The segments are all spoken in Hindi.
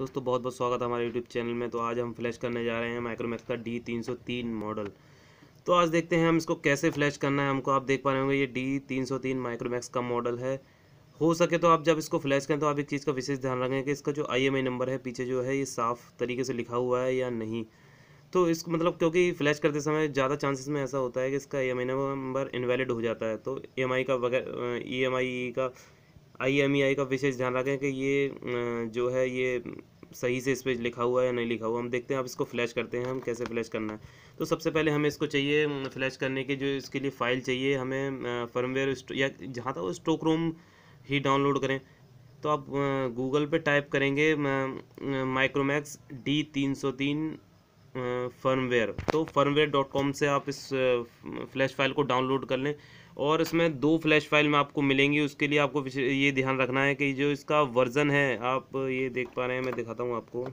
दोस्तों बहुत बहुत स्वागत है हमारे यूट्यूब चैनल में। तो आज हम फ्लैश करने जा रहे हैं माइक्रोमैक्स का डी तीन सौ तीन मॉडल तो आज देखते हैं हम इसको कैसे फ्लैश करना है। हमको आप देख पा रहे होंगे, ये डी तीन सौ तीन माइक्रोमैक्स का मॉडल है। हो सके तो आप जब इसको फ्लैश करें तो आप एक चीज़ का विशेष ध्यान रखें कि इसका जो आई नंबर है, पीछे जो है, ये साफ़ तरीके से लिखा हुआ है या नहीं। तो इस मतलब क्योंकि फ्लैश करते समय ज़्यादा चांसेस में ऐसा होता है कि इसका ई नंबर इनवैलिड हो जाता है। तो ई का वगैरह ई का आई का विशेष ध्यान रखें कि ये जो है ये सही से इस पर लिखा हुआ है या नहीं लिखा हुआ, हम देखते हैं आप इसको फ्लैश करते हैं, हम कैसे फ्लैश करना है। तो सबसे पहले हमें इसको चाहिए फ्लैश करने के जो इसके लिए फ़ाइल चाहिए, हमें फर्मवेयर या जहाँ तक स्टोक रूम ही डाउनलोड करें। तो आप गूगल पे टाइप करेंगे माइक्रोमैक्स डी तीन सौ तीन फर्मवेयर तो फर्मवेयर डॉट कॉम से आप इस फ्लैश फ़ाइल को डाउनलोड कर लें। और इसमें दो फ्लैश फ़ाइल में आपको मिलेंगी, उसके लिए आपको ये ध्यान रखना है कि जो इसका वर्ज़न है, आप ये देख पा रहे हैं, मैं दिखाता हूँ आपको।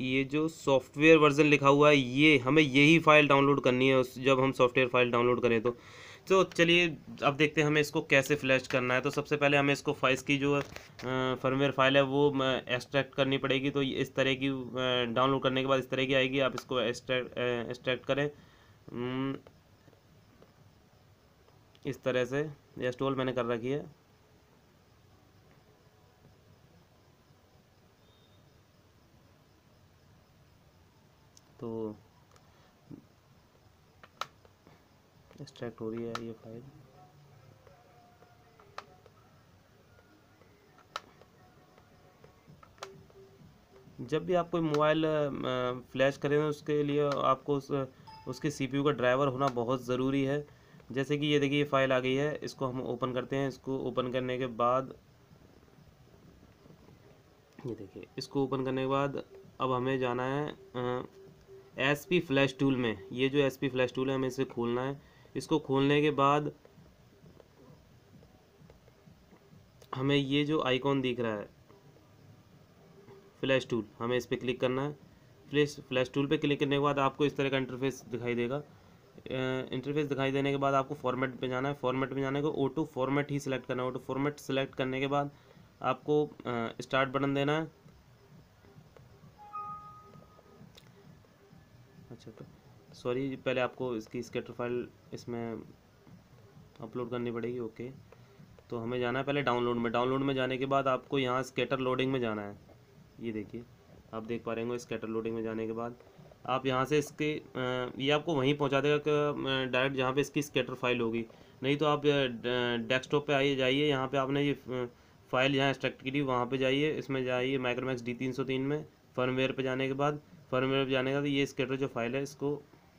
ये जो सॉफ्टवेयर वर्ज़न लिखा हुआ है, ये हमें यही फ़ाइल डाउनलोड करनी है जब हम सॉफ्टवेयर फ़ाइल डाउनलोड करें तो। तो चलिए, अब देखते हैं हमें इसको कैसे फ्लैश करना है। तो सबसे पहले हमें इसको फाइल्स की जो फर्मवेयर फ़ाइल है, वो एक्सट्रैक्ट करनी पड़ेगी। तो इस तरह की डाउनलोड करने के बाद इस तरह की आएगी। आप इसको एक्सट्रैक्ट एक्सट्रैक्ट करें। इस तरह से यह स्टॉल मैंने कर रखी है। तो एक्सट्रैक्ट हो रही है ये फ़ाइल जब भी आप कोई मोबाइल फ्लैश करें, उसके लिए आपको उस, उसके सीपीयू का ड्राइवर होना बहुत ज़रूरी है। जैसे कि ये देखिए, ये फ़ाइल आ गई है। इसको हम ओपन करते हैं। इसको ओपन करने के बाद, ये देखिए, इसको ओपन करने के बाद अब हमें जाना है एस पी फ्लैश टूल में। ये जो एस पी फ्लैश टूल है, हमें इसे खोलना है। इसको खोलने के बाद हमें ये जो आइकॉन दिख रहा है फ्लैश टूल हमें इस पर क्लिक करना है। फ्लैश फ्लैश टूल पे क्लिक करने के बाद आपको इस तरह का इंटरफेस दिखाई देगा। इंटरफेस दिखाई देने के बाद आपको फॉर्मेट पे जाना है। फॉर्मेट में जाने को ओ टू फॉर्मेट ही सिलेक्ट करना है। ओ टू फॉर्मेट सिलेक्ट करने के बाद आपको स्टार्ट बटन देना है। अच्छा तो सॉरी पहले आपको इसकी स्केटर फ़ाइल इसमें अपलोड करनी पड़ेगी। ओके तो हमें जाना है पहले डाउनलोड में। डाउनलोड में जाने के बाद आपको यहाँ स्केटर लोडिंग में जाना है। ये देखिए, आप देख पा रहे होंगे स्केटर लोडिंग में जाने के बाद। आप यहाँ से इसके ये आपको वहीं पहुँचा देगा कि डायरेक्ट जहाँ पे इसकी स्केटर फ़ाइल होगी। नहीं तो आप डेस्कटॉप पे आइए, जाइए, यहाँ पे आपने ये फ़ाइल यहाँ एक्सट्रैक्ट की थी वहाँ पे जाइए, इसमें जाइए माइक्रोमैक्स डी तीन सौ तीन में, फर्मवेयर पे जाने के बाद, फर्मवेयर पे जाने के बाद ये स्केटर जो फ़ाइल है, इसको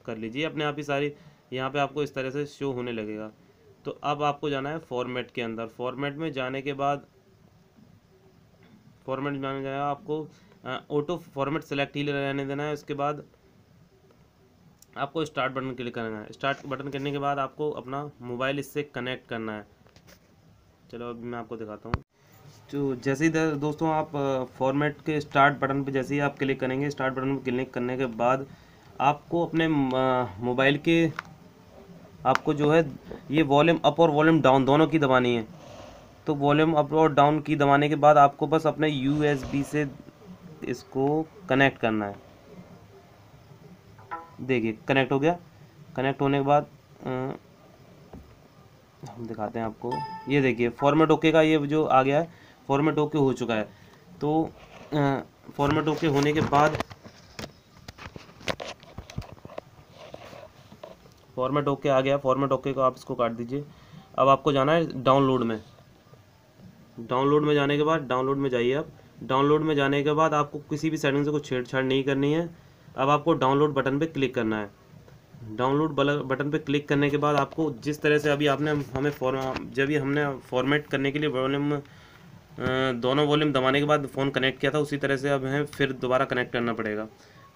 कर लीजिए, अपने आप ही सारी, यहाँ पर आपको इस तरह से शो होने लगेगा। तो अब आपको जाना है फॉर्मेट के अंदर। फॉर्मेट में जाने के बाद, फॉर्मेट में जाने जाएगा आपको ऑटो फॉर्मेट सेलेक्ट ही रहने देना है, उसके बाद आपको स्टार्ट बटन क्लिक करना है। स्टार्ट बटन करने के बाद आपको अपना मोबाइल इससे कनेक्ट करना है। चलो, अभी मैं आपको दिखाता हूँ। तो जैसे ही दोस्तों आप फॉर्मेट के स्टार्ट बटन पर जैसे ही आप क्लिक करेंगे स्टार्ट बटन पर क्लिक करने के बाद आपको अपने मोबाइल के आपको जो है, ये वॉल्यूम अप और वॉल्यूम डाउन दोनों की दबानी है। तो वॉल्यूम अप और डाउन की दबाने के बाद आपको बस अपने यू से इसको कनेक्ट करना है। देखिए कनेक्ट हो गया। कनेक्ट होने के बाद हम दिखाते हैं आपको। ये देखिए फॉर्मेट ओके का ये जो आ गया है फॉर्मेट ओके हो चुका है। तो फॉर्मेट ओके होने के बाद फॉर्मेट ओके आ गया। फॉर्मेट ओके को आप इसको काट दीजिए। अब आपको जाना है डाउनलोड में। डाउनलोड में जाने के बाद डाउनलोड में जाइए आप। डाउनलोड में जाने के बाद आपको किसी भी सेटिंग से कुछ छेड़छाड़ नहीं करनी है। अब आपको डाउनलोड बटन पे क्लिक करना है। डाउनलोड बटन पे क्लिक करने के बाद आपको जिस तरह से अभी आपने हमें जब भी हमने फॉर्मेट करने के लिए वॉल्यूम दोनों वॉल्यूम दबाने के बाद फ़ोन कनेक्ट किया था, उसी तरह से अब हमें फिर दोबारा कनेक्ट करना पड़ेगा।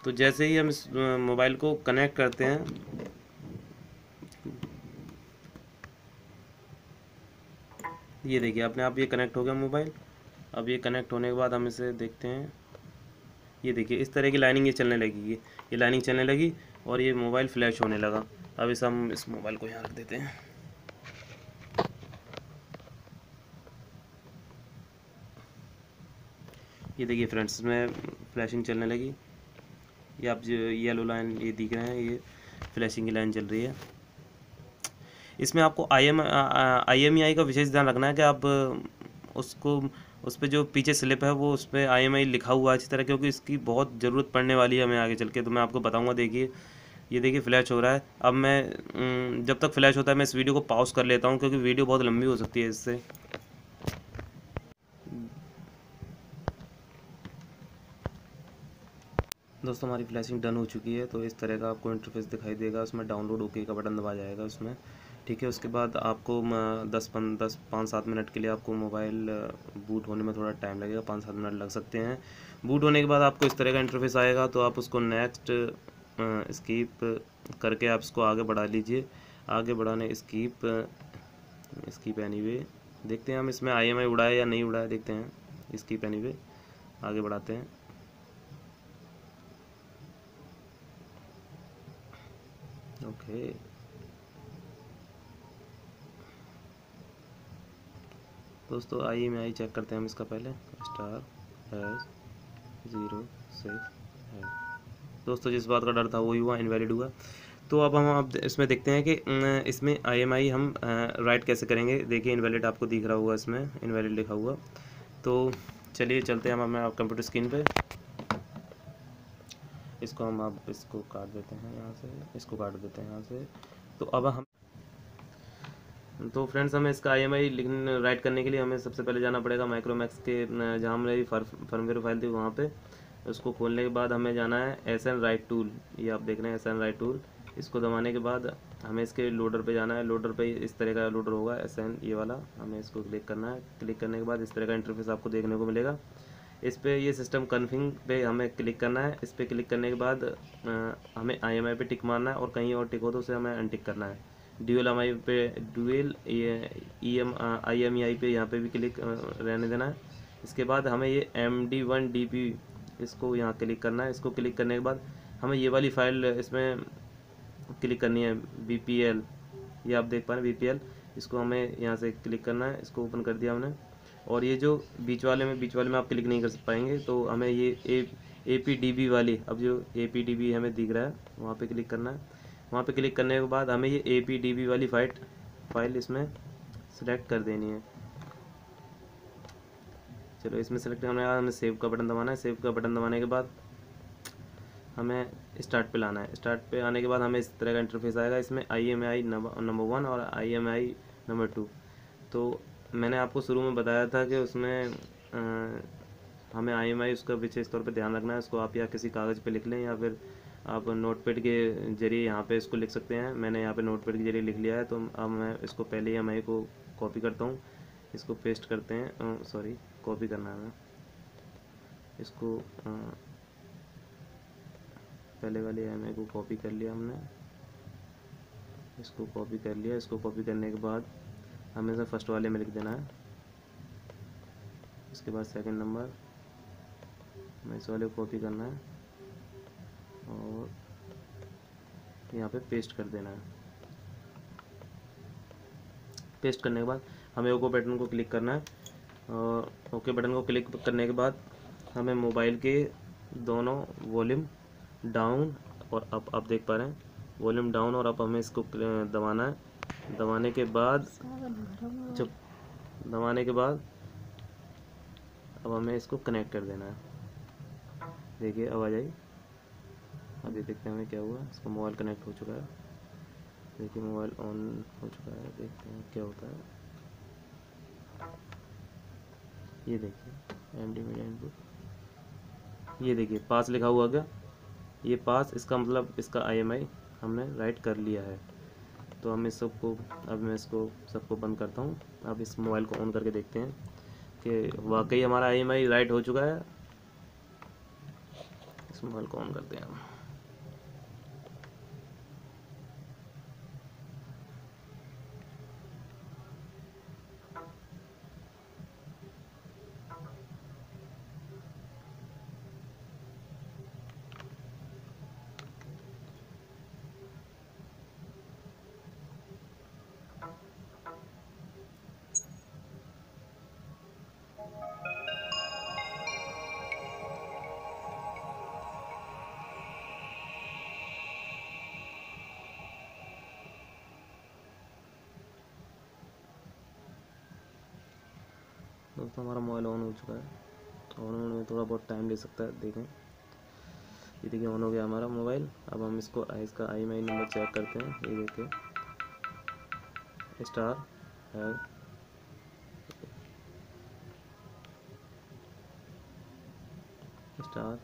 तो जैसे ही हम इस मोबाइल को कनेक्ट करते हैं, ये देखिए, अपने आप ये कनेक्ट हो गया मोबाइल अब ये कनेक्ट होने के बाद हम इसे देखते हैं। ये देखिए, इस तरह की लाइनिंग ये चलने लगी, ये लाइनिंग चलने लगी और ये मोबाइल फ्लैश होने लगा। अब इस, हम इस मोबाइल को यहाँ रख देते हैं। ये देखिए फ्रेंड्स इसमें फ्लैशिंग चलने लगी। ये आप जो येलो लाइन ये दिख रहे हैं, ये फ्लैशिंग की लाइन चल रही है। इसमें आपको आई एम आई का विशेष ध्यान रखना है कि आप उसको उस पर जो पीछे स्लिप है, वो उस पर आई लिखा हुआ है अच्छी तरह, क्योंकि इसकी बहुत ज़रूरत पड़ने वाली है हमें आगे चल के। तो मैं आपको बताऊँगा, देखिए, ये देखिए फ्लैश हो रहा है। अब मैं जब तक फ्लैश होता है, मैं इस वीडियो को पॉज कर लेता हूँ, क्योंकि वीडियो बहुत लंबी हो सकती है इससे। दोस्तों, हमारी फ्लैशिंग डन हो चुकी है तो इस तरह का आपको इंटरफेस दिखाई देगा। उसमें डाउनलोड ओके का बटन दबा जाएगा उसमें। ठीक है, उसके बाद आपको दस पन, दस, पाँच, सात मिनट के लिए आपको मोबाइल बूट होने में थोड़ा टाइम लगेगा, पाँच, सात मिनट लग सकते हैं। बूट होने के बाद आपको इस तरह का इंटरफेस आएगा तो आप उसको नेक्स्ट स्कीप करके आप इसको आगे बढ़ा लीजिए। आगे बढ़ाने स्कीप स्कीप एनी वे देखते हैं हम इसमें आई उड़ाए या नहीं उड़ाए, देखते हैं। स्कीप एनी वे आगे बढ़ाते हैं। ओके दोस्तों आई एम आई चेक करते हैं हम इसका पहले। स्टार एस ज़ीरो है। दोस्तों, जिस बात का डर था, वही हुआ इनवैलिड हुआ। तो अब हम अब इसमें देखते हैं कि इसमें आई एम आई हम राइट कैसे करेंगे? देखिए इनवैलिड आपको दिख रहा हुआ इसमें इनवैलिड लिखा हुआ। तो चलिए चलते हैं हम, अपने कंप्यूटर स्क्रीन पे। इसको हम आप इसको काट देते हैं यहाँ से, इसको काट देते हैं यहाँ से। तो अब हम तो फ्रेंड्स, हमें इसका आई एम आई राइट करने के लिए हमें सबसे पहले जाना पड़ेगा माइक्रोमैक्स के, जहाँ मेरी फर्मवेयर फ़ाइल थी वहाँ पे। उसको खोलने के बाद हमें जाना है एस एन राइट टूल ये आप देख रहे हैं एस एन राइट टूल इसको दबाने के बाद हमें इसके लोडर पे जाना है। लोडर पे इस तरह का लोडर होगा एस एन ये वाला। हमें इसको क्लिक करना है। क्लिक करने के बाद इस तरह का इंटरफेस आपको देखने को मिलेगा। इस पर ये सिस्टम कन्फिंग पे हमें क्लिक करना है। इस पर क्लिक करने के बाद हमें आई एम आई पे टिक मारना है और कहीं और टिक हो तो उसे हमें अनटिक करना है। ड्यूएल एम आई पे dual E M I M I पे यहाँ पे भी क्लिक रहने देना है। इसके बाद हमें ये M D one D P इसको यहाँ क्लिक करना है। इसको क्लिक करने के बाद हमें ये वाली फ़ाइल इसमें क्लिक करनी है बी पी एल ये आप देख पा रहे हैं बी पी एल इसको हमें यहाँ से क्लिक करना है। इसको ओपन कर दिया हमने। और ये जो बीच वाले में, बीच वाले में आप क्लिक नहीं कर पाएँगे तो हमें ये A A P D B वाली, अब जो ए पी डी बी हमें दिख रहा है, वहाँ पे क्लिक करना है। वहाँ पे क्लिक करने के बाद हमें ये ए पी डी बी वाली फाइट फ़ाइल इसमें सेलेक्ट कर देनी है। चलो इसमें सेलेक्ट करने के बाद हमें सेव का बटन दबाना है। सेव का बटन दबाने के बाद हमें स्टार्ट पे लाना है। स्टार्ट पे आने के बाद हमें इस तरह का इंटरफेस आएगा। इसमें I M I number one और I M I number two तो मैंने आपको शुरू में बताया था कि उसमें आ, हमें आई एम आई उसका विशेष तौर पे ध्यान रखना है। उसको आप या किसी कागज़ पे लिख लें या फिर आप नोट पैड के ज़रिए यहाँ पे इसको लिख सकते हैं। मैंने यहाँ पे नोट पैड के ज़रिए लिख लिया है तो अब मैं इसको पहले ही एम को कॉपी करता हूँ। इसको पेस्ट करते हैं। सॉरी कॉपी करना है। इसको आ, पहले वाले एम को कॉपी कर लिया हमने। इसको कॉपी कर लिया। इसको कॉपी करने के बाद हमें से फ़र्स्ट वाले में लिख देना है। इसके बाद सेकंड नंबर हमें इस वाले को कॉपी करना है। और यहाँ पे पेस्ट कर देना है। पेस्ट करने के बाद हमें ओके बटन को क्लिक करना है। और ओके बटन को क्लिक करने के बाद हमें मोबाइल के दोनों वॉल्यूम डाउन और अप आप देख पा रहे हैं। वॉल्यूम डाउन और अप हमें इसको दबाना है। दबाने के बाद जब दबाने के बाद अब हमें इसको कनेक्ट कर देना है। देखिए अब आ जाइए अभी देखते हैं क्या हुआ। इसका मोबाइल कनेक्ट हो चुका है। देखिए मोबाइल ऑन हो चुका है। देखते हैं क्या होता है। ये देखिए एम डी मीडिया इनपुट ये देखिए पास लिखा हुआ क्या? ये पास इसका मतलब इसका आईएमआई हमने राइट कर लिया है। तो हम इस सबको, अब मैं इसको सबको बंद करता हूँ। अब इस मोबाइल को ऑन करके देखते हैं कि वाकई हमारा आईएमआई राइट हो चुका है। इस मोबाइल को ऑन करते हैं हम। दोस्तों हमारा मोबाइल ऑन हो चुका है। ऑन होने में थोड़ा बहुत टाइम ले सकता है, देखें। ये देखिए ऑन हो गया हमारा मोबाइल अब हम इसको इसका आई एम नंबर चेक करते हैं। ये देखिए स्टार है। स्टार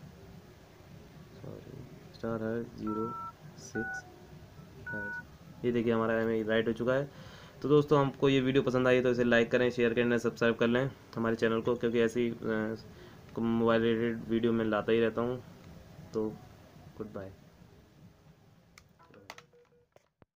सॉरी स्टार है ज़ीरो सिक्स है। ये देखिए, हमारा एम राइट हो चुका है। तो दोस्तों आपको ये वीडियो पसंद आई तो इसे लाइक करें शेयर करें सब्सक्राइब कर लें हमारे चैनल को, क्योंकि ऐसी मोबाइल रिलेटेड वीडियो मैं लाता ही रहता हूँ। तो गुड बाय